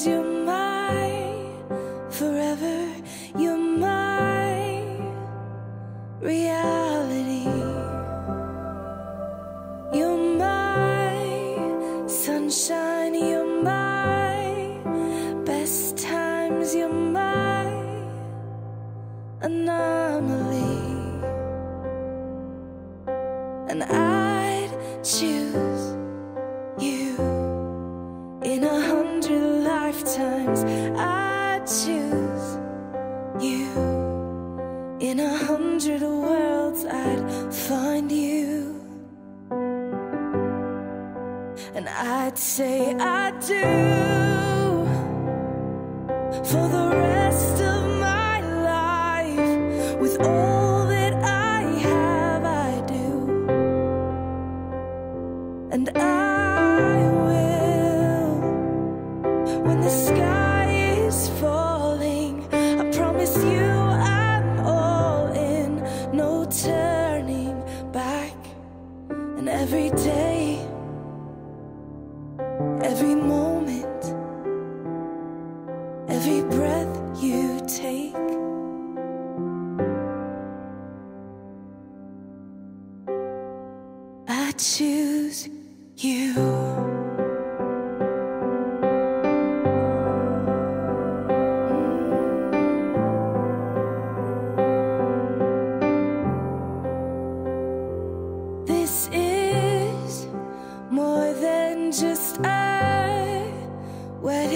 always you're my, forever you're my reality. You're my sunshine, you're my best times, you're my anomaly. And I'd choose in a hundred worlds. I'd find you, and I'd say I do for the rest of my life with all that I have. I do. And I will when the sky And every day, every moment, every breath you take. I choose you. Than just